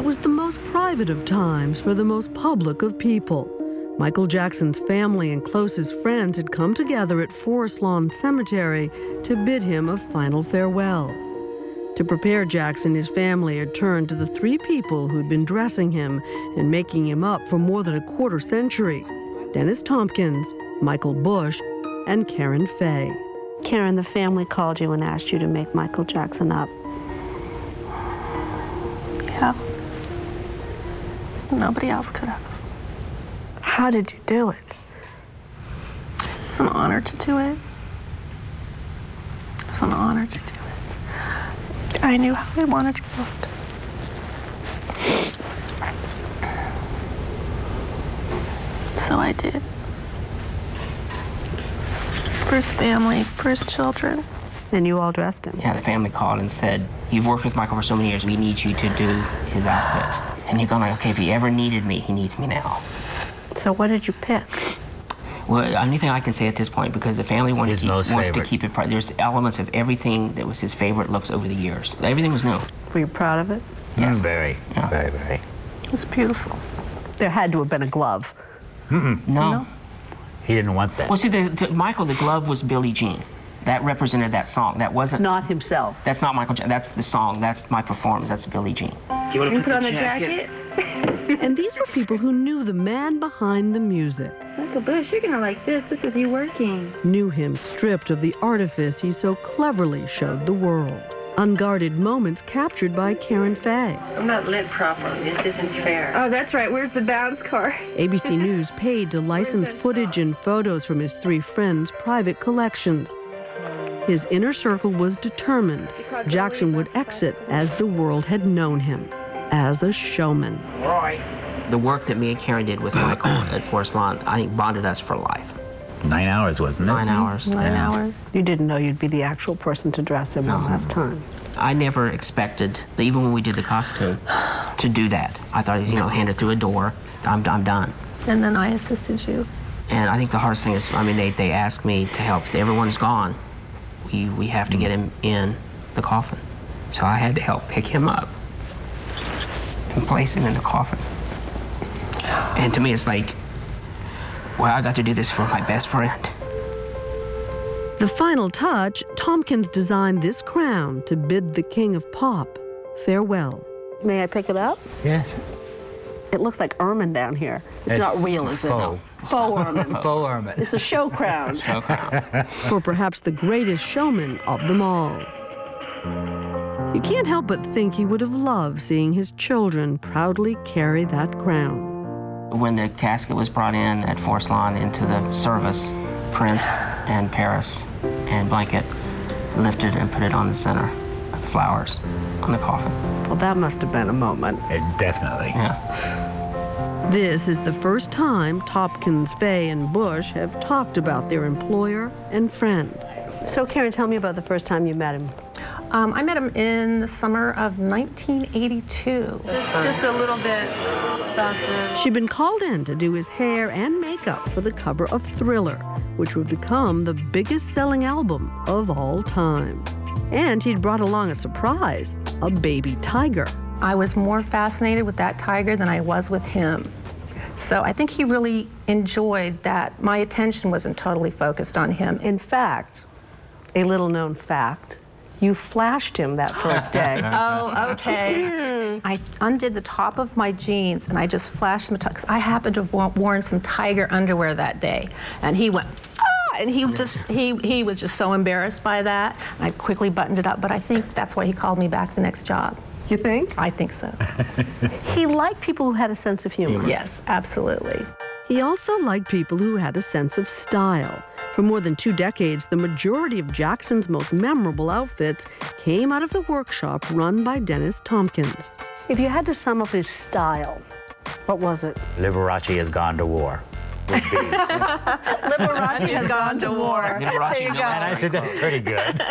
It was the most private of times for the most public of people. Michael Jackson's family and closest friends had come together at Forest Lawn Cemetery to bid him a final farewell. To prepare Jackson, his family had turned to the three people who'd been dressing him and making him up for more than a quarter century Dennis Tompkins, Michael Bush, and Karen Faye. Karen, the family called you and asked you to make Michael Jackson up. Nobody else could have. How did you do it? It's an honor to do it. It's an honor to do it. I knew how I wanted to look. So I did. First family, first children. And you all dressed him. Yeah, the family called and said, You've worked with Michael for so many years, we need you to do his outfit. And you're going like, okay, if he ever needed me, he needs me now. So what did you pick? Well, only thing I can say at this point, because the family wanted His to keep, most wants to keep it private. There's elements of everything that was his favorite looks over the years. Everything was new. Were you proud of it? Yes. Mm, very, Yeah. very, very. It was beautiful. There had to have been a glove. No. He didn't want that. Well, see, the, the, Michael, the glove was Billie Jean. That represented that song. That wasn't. Not himself. That's not Michael. Ja- That's the song. That's my performance. That's Billie Jean. Do you want You put on the jacket? And these were people who knew the man behind the music, Michael Bush, you're gonna like this. This is you working. knew him stripped of the artifice he so cleverly showed the world. Unguarded moments captured by Karen Faye. I'm not lit properly. This isn't fair. Oh, that's right. Where's the bounce car? ABC News paid to license footage and photos from his three friends' private collections. His inner circle was determined Jackson would exit as the world had known him, as a showman. The work that me and Karen did with Michael at Forest Lawn, I think, bonded us for life. Nine hours, wasn't it? Nine hours. Nine Yeah. hours. You didn't know you'd be the actual person to dress him the last time. I never expected, even when we did the costume, to do that. I thought, you know, hand it through a door, I'm, I'm done. And then I assisted you. And I think the hardest thing is, I mean, they, they asked me to help. Everyone's gone. We, we have to get him in the coffin. So I had to help pick him up and place him in the coffin. And to me, it's like, well, I got to do this for my best friend. The final touch Tompkins designed this crown to bid the king of pop farewell. May I pick it up? Yes. It looks like ermine down here. It's, not real, is faux. it? Faux ermine. Faux ermine. It's a show crown. So crown. for perhaps the greatest showman of them all. You can't help but think he would have loved seeing his children proudly carry that crown. when the casket was brought in at Forest Lawn into the service, Prince and Paris and Blanket lifted and put it on the center of the flowers on the coffin. Well, that must have been a moment. It definitely. Yeah. This is the first time Tompkins, Faye, and Bush have talked about their employer and friend. So, Karen, tell me about the first time you met him. Um, I met him in the summer of 1982. Just a little bit softer. She'd been called in to do his hair and makeup for the cover of Thriller, which would become the biggest selling album of all time. And he'd brought along a surprise a baby tiger. I was more fascinated with that tiger than I was with him. So I think he really enjoyed that my attention wasn't totally focused on him. In fact, a little known fact, you flashed him that first day. Oh, okay. I undid the top of my jeans and I just flashed him because I happened to have wo- worn some tiger underwear that day, and he went. "Ah," And he just he he was just so embarrassed by that. I quickly buttoned it up, but I think that's why he called me back the next job. you think? I think so. He liked people who had a sense of humor. yes, absolutely. He also liked people who had a sense of style. For more than two decades, the majority of Jackson's most memorable outfits came out of the workshop run by Dennis Tompkins. If you had to sum up his style, what was it? Liberace has gone to war. With Liberace has gone to war. Liberace military I said that's pretty good.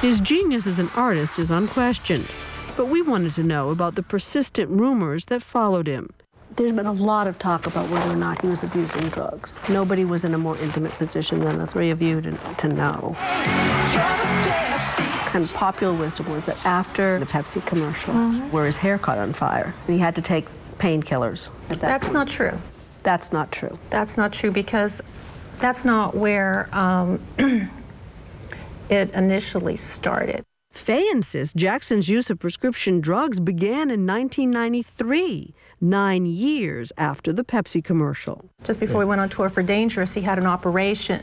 His genius as an artist is unquestioned, but we wanted to know about the persistent rumors that followed him. There's been a lot of talk about whether or not he was abusing drugs. Nobody was in a more intimate position than the three of you to, to know. And popular wisdom was that after the Pepsi commercial, where his hair caught on fire, he had to take painkillers. that That's point. not true. That's not true. That's not true because that's not where um, it initially started. Faye insists Jackson's use of prescription drugs began in 1993, nine years after the Pepsi commercial. Just before we went on tour for Dangerous, he had an operation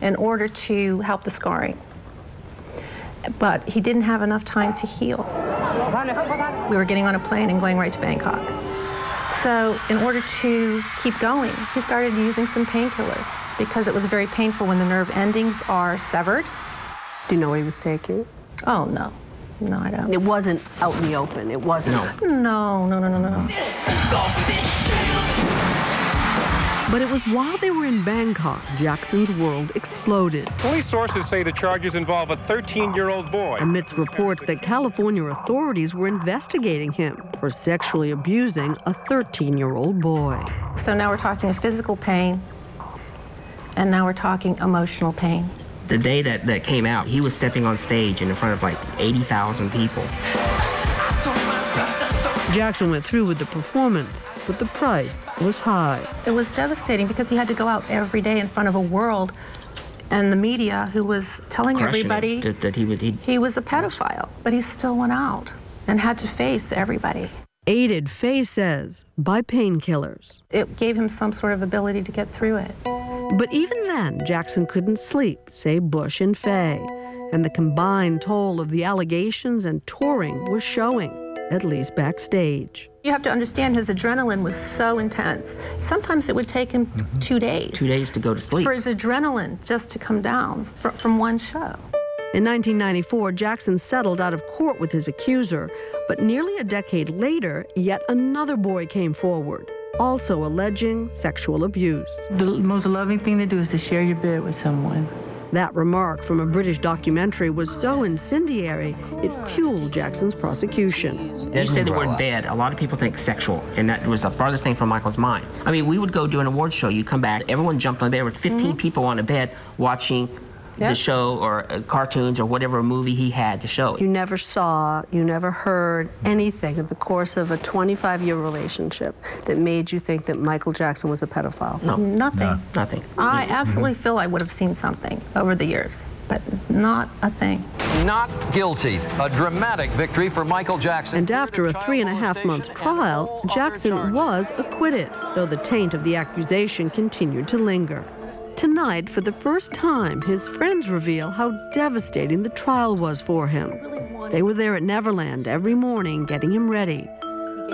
in order to help the scarring. But he didn't have enough time to heal. We were getting on a plane and going right to Bangkok. So, in order to keep going, he started using some painkillers because it was very painful when the nerve endings are severed. Do you know what he was taking? Oh, no. No, I don't. It wasn't out in the open. It wasn't. No, no, no, no, no. But it was while they were in Bangkok, Jackson's world exploded. Police sources say the charges involve a 13 year old boy. Amidst reports that California authorities were investigating him for sexually abusing a 13 year old boy. So now we're talking physical pain, and now we're talking emotional pain. The day that that came out, he was stepping on stage in front of like 80,000 people. Jackson went through with the performance, but the price was high. It was devastating because he had to go out every day in front of a world and the media who was telling crushing everybody that, that he would. He, he was a pedophile, but he still went out and had to face everybody. Aided, Faye says, by painkillers. It gave him some sort of ability to get through it. But even then, Jackson couldn't sleep, say Bush and Faye. And the combined toll of the allegations and touring was showing, at least backstage. You have to understand his adrenaline was so intense. Sometimes it would take him mm-hmm. two days two days to go to sleep. for his adrenaline just to come down fr- from one show. In 1994, Jackson settled out of court with his accuser, but nearly a decade later, yet another boy came forward, also alleging sexual abuse. The most loving thing to do is to share your bed with someone. That remark from a British documentary was so incendiary, it fueled Jackson's prosecution. You say the word bed, a lot of people think sexual, and that was the farthest thing from Michael's mind. I mean, we would go do an award show, you come back, everyone jumped on the bed, there were 15 mm-hmm. people on a bed watching the Yep. show or uh, cartoons or whatever movie he had to show. You never saw, you never heard anything in the course of a 25 year relationship that made you think that Michael Jackson was a pedophile. No, Nothing. nothing. I absolutely feel I would have seen something over the years, but not a thing. Not guilty. A dramatic victory for Michael Jackson. And after a three and a half month trial, Jackson was acquitted, though the taint of the accusation continued to linger. Tonight, for the first time, his friends reveal how devastating the trial was for him. They were there at Neverland every morning getting him ready.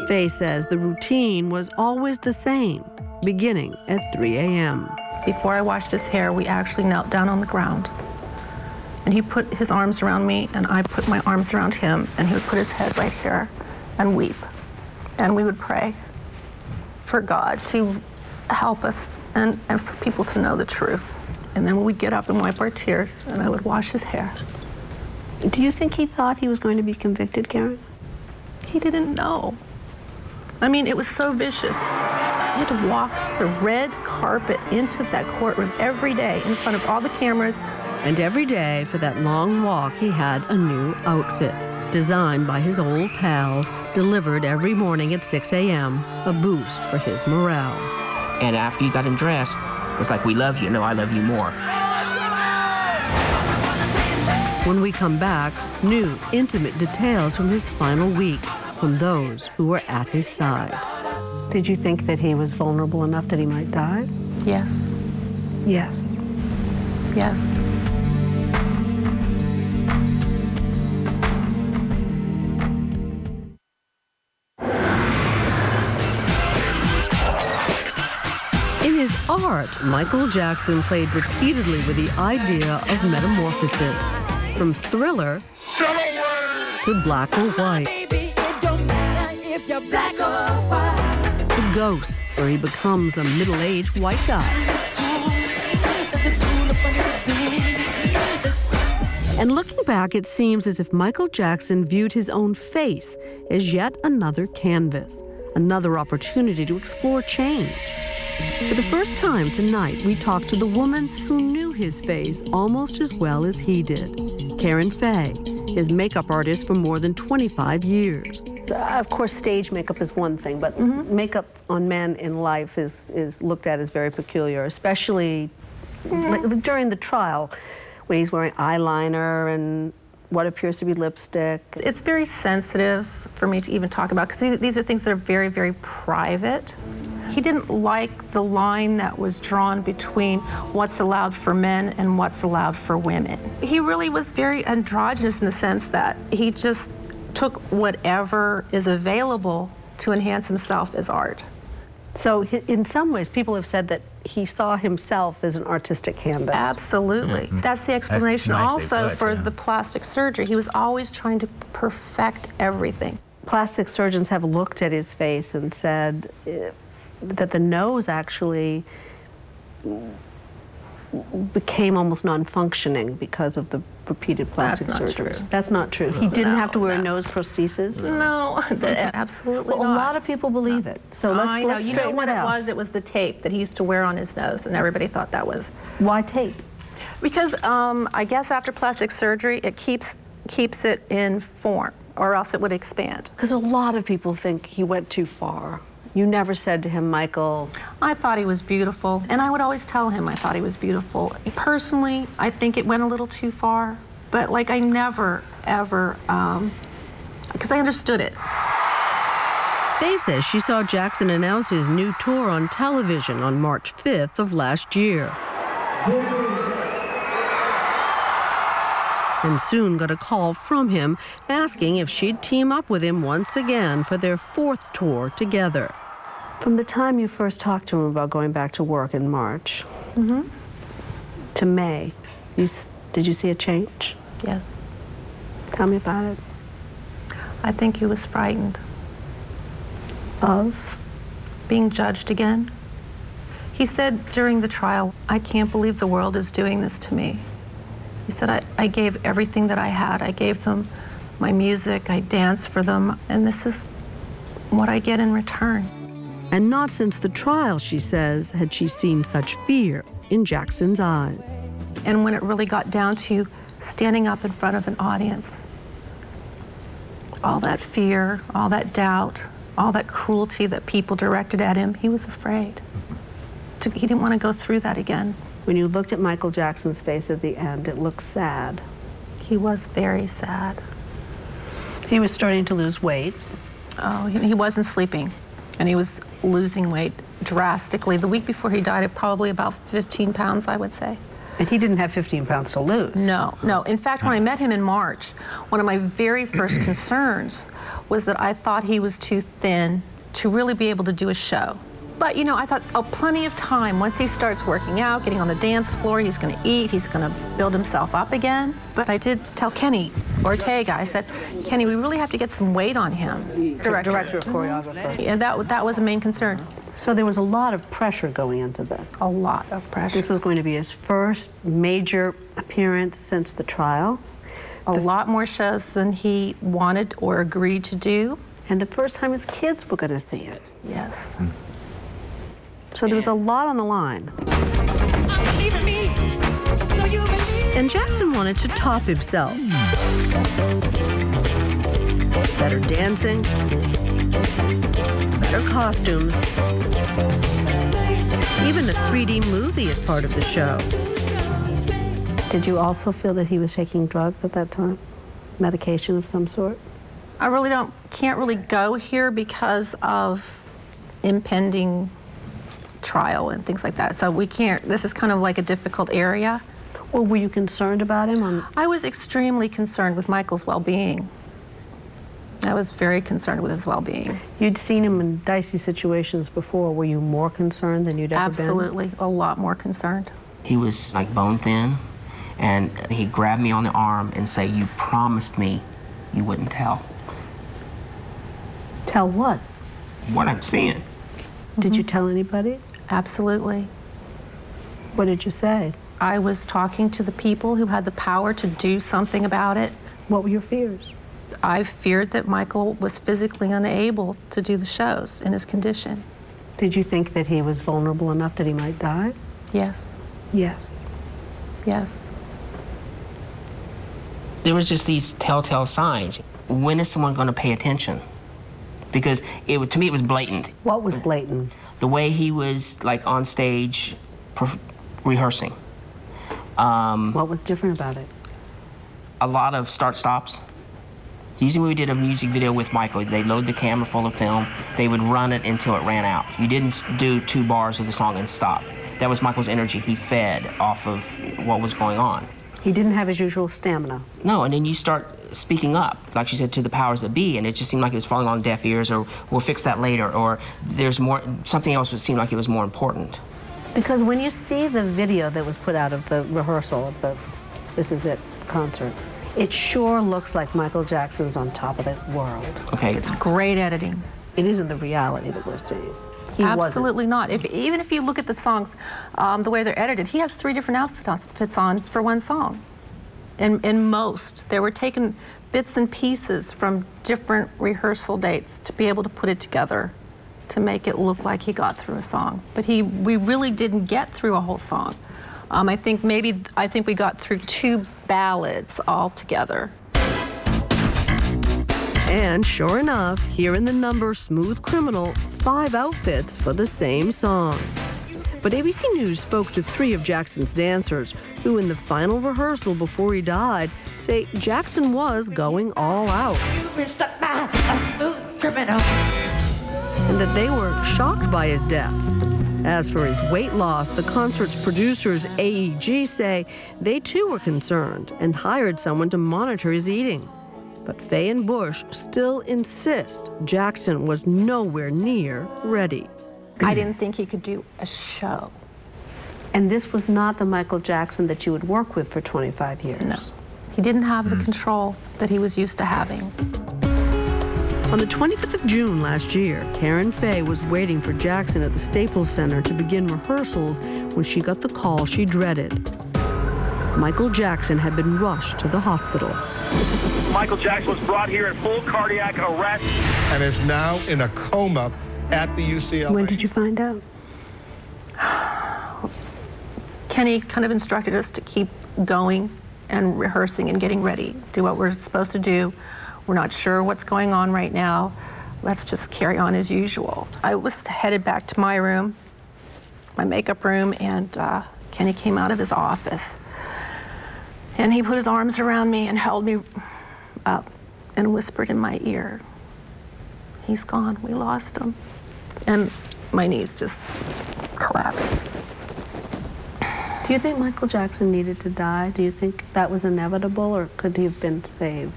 Faye says the routine was always the same, beginning at 3 a.m. Before I washed his hair, we actually knelt down on the ground. And he put his arms around me, and I put my arms around him, and he would put his head right here and weep. And we would pray for God to help us and, and for people to know the truth. And then we'd get up and wipe our tears, and I would wash his hair. Do you think he thought he was going to be convicted, Karen? He didn't know. I mean, it was so vicious. He had to walk the red carpet into that courtroom every day in front of all the cameras. And every day for that long walk, he had a new outfit, designed by his old pals, delivered every morning at 6 a.m., a boost for his morale. And after you got him dressed, it's like, we love you. No, I love you more. When we come back, new, intimate details from his final weeks from those who were at his side. Did you think that he was vulnerable enough that he might die? Yes, Yes. yes. Art, Michael Jackson played repeatedly with the idea of metamorphosis, from thriller to black or white, to ghosts, where he becomes a middle aged white guy. And looking back, it seems as if Michael Jackson viewed his own face as yet another canvas, another opportunity to explore change. For the first time tonight, we talked to the woman who knew his face almost as well as he did, Karen Faye, his makeup artist for more than 25 years. Uh, of course, stage makeup is one thing, but makeup on men in life is, is looked at as very peculiar, especially like, during the trial when he's wearing eyeliner and what appears to be lipstick. It's very sensitive for me to even talk about because these are things that are very, very private. He didn't like the line that was drawn between what's allowed for men and what's allowed for women. He really was very androgynous in the sense that he just took whatever is available to enhance himself as art. So, in some ways, people have said that he saw himself as an artistic canvas. Absolutely. That's the explanation nicely also put, for yeah. the plastic surgery. He was always trying to perfect everything. Plastic surgeons have looked at his face and said eh, that the nose actually became almost non-functioning because of the repeated plastic That's not surgeries. true. That's not true. He didn't No, have to wear no. nose prosthesis. No, that- absolutely Well, not. a lot of people believe it. So let's, I know. let's You know what it it was? It was the tape that he used to wear on his nose, and everybody thought that was. Why tape? Because um, I guess after plastic surgery, it keeps keeps it in form, or else it would expand. Because a lot of people think he went too far. You never said to him, Michael. I thought he was beautiful, and I would always tell him I thought he was beautiful. Personally, I think it went a little too far, but like I never, ever, um, because I understood it. Faye says she saw Jackson announce his new tour on television on March 5th of last year. And soon got a call from him asking if she'd team up with him once again for their fourth tour together. From the time you first talked to him about going back to work in March Mm-hmm. to May, you, did you see a change? Yes. Tell me about it. I think he was frightened of being judged again. He said during the trial, I can't believe the world is doing this to me. He said, I, I gave everything that I had. I gave them my music, I danced for them, and this is what I get in return. And not since the trial, she says, had she seen such fear in Jackson's eyes. And when it really got down to standing up in front of an audience, all that fear, all that doubt, all that cruelty that people directed at him, he was afraid. He didn't want to go through that again. When you looked at Michael Jackson's face at the end, it looked sad. He was very sad. He was starting to lose weight. Oh, he, he wasn't sleeping, and he was losing weight drastically. The week before he died, at probably about 15 pounds, I would say. And he didn't have 15 pounds to lose. No, no. In fact, when I met him in March, one of my very first concerns was that I thought he was too thin to really be able to do a show. But you know, I thought, oh, plenty of time. Once he starts working out, getting on the dance floor, he's going to eat, he's going to build himself up again. But I did tell Kenny Ortega, I said, Kenny, we really have to get some weight on him. Director, director of choreographer. And that, that was a main concern. So there was a lot of pressure going into this. A lot of pressure. This was going to be his first major appearance since the trial. A lot more shows than he wanted or agreed to do. And the first time his kids were going to see it. Yes. Hmm. So there was a lot on the line. And Jackson wanted to top himself. Better dancing, better costumes. Even the 3D movie is part of the show. Did you also feel that he was taking drugs at that time? Medication of some sort? I really don't, can't really go here because of impending trial and things like that. So we can't, this is kind of like a difficult area. Well, were you concerned about him? On... I was extremely concerned with Michael's well being. I was very concerned with his well being. You'd seen him in dicey situations before. Were you more concerned than you'd ever been? Absolutely, a lot more concerned. He was like bone thin, and he grabbed me on the arm and say, "You promised me you wouldn't tell." Tell what? What I'm seeing. Did you mm-hmm. tell anybody? Absolutely. What did you say? I was talking to the people who had the power to do something about it. What were your fears? I feared that Michael was physically unable to do the shows in his condition. Did you think that he was vulnerable enough that he might die? Yes, Yes. yes. there was just these telltale signs. When is someone going to pay attention? Because it, to me, it was blatant. What was blatant? The way he was like on stage, rehearsing. Um, what was different about it? A lot of start stops. Usually when we did a music video with Michael, they load the camera full of film, they would run it until it ran out. You didn't do two bars of the song and stop. That was Michael's energy. He fed off of what was going on. He didn't have his usual stamina. No, and then you start speaking up, like she said, to the powers that be, and it just seemed like it was falling on deaf ears, or we'll fix that later, or there's more, something else that seemed like it was more important. Because when you see the video that was put out of the rehearsal of the This Is It concert, it sure looks like Michael Jackson's on top of the world. Okay. It's great editing. It isn't the reality that we're seeing. He Absolutely wasn't. not. If, even if you look at the songs, um, the way they're edited, he has three different outfits on for one song. In, in most, they were taken bits and pieces from different rehearsal dates to be able to put it together to make it look like he got through a song. But he, we really didn't get through a whole song. Um, I think maybe, I think we got through two ballads altogether. And sure enough, here in the number Smooth Criminal, five outfits for the same song. But ABC News spoke to three of Jackson's dancers, who in the final rehearsal before he died say Jackson was going all out. And that they were shocked by his death. As for his weight loss, the concert's producers, AEG, say they too were concerned and hired someone to monitor his eating. But Faye and Bush still insist Jackson was nowhere near ready. I didn't think he could do a show. And this was not the Michael Jackson that you would work with for 25 years. No. He didn't have the mm. control that he was used to having. On the 25th of June last year, Karen Faye was waiting for Jackson at the Staples Center to begin rehearsals when she got the call she dreaded. Michael Jackson had been rushed to the hospital. Michael Jackson was brought here in full cardiac arrest and is now in a coma at the UCLA. When did you find out? Kenny kind of instructed us to keep going and rehearsing and getting ready, do what we're supposed to do. We're not sure what's going on right now. Let's just carry on as usual. I was headed back to my room, my makeup room, and uh, Kenny came out of his office. And he put his arms around me and held me up and whispered in my ear, He's gone. We lost him. And my knees just collapsed. Do you think Michael Jackson needed to die? Do you think that was inevitable, or could he have been saved?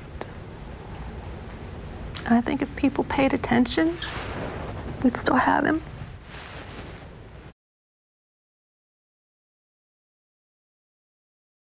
I think if people paid attention, we'd still have him.